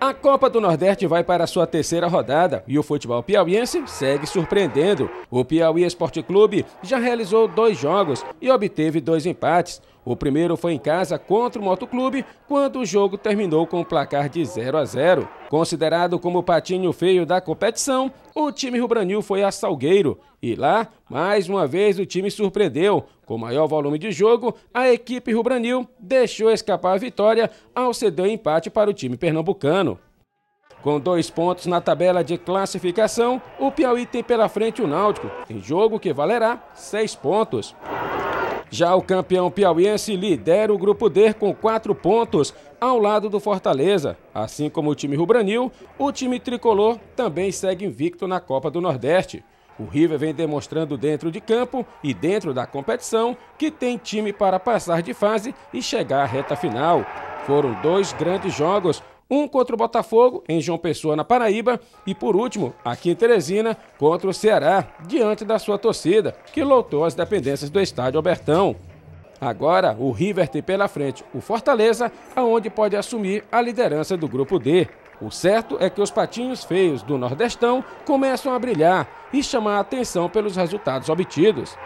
A Copa do Nordeste vai para sua terceira rodada e o futebol piauiense segue surpreendendo. O Piauí Esporte Clube já realizou dois jogos e obteve dois empates. O primeiro foi em casa contra o Motoclube, quando o jogo terminou com o placar de 0 a 0. Considerado como o patinho feio da competição, o time rubranil foi a Salgueiro e lá, mais uma vez, o time surpreendeu. Com maior volume de jogo, a equipe rubranil deixou escapar a vitória ao ceder o empate para o time pernambucano. Com dois pontos na tabela de classificação, o Piauí tem pela frente o Náutico, em jogo que valerá seis pontos. Já o campeão piauiense lidera o grupo D com quatro pontos, ao lado do Fortaleza. Assim como o time rubranil, o time tricolor também segue invicto na Copa do Nordeste. O River vem demonstrando dentro de campo e dentro da competição que tem time para passar de fase e chegar à reta final. Foram dois grandes jogos, um contra o Botafogo, em João Pessoa, na Paraíba, e por último, aqui em Teresina, contra o Ceará, diante da sua torcida, que lotou as dependências do estádio Albertão. Agora, o River tem pela frente o Fortaleza, aonde pode assumir a liderança do grupo D. O certo é que os patinhos feios do Nordestão começam a brilhar e chamar a atenção pelos resultados obtidos.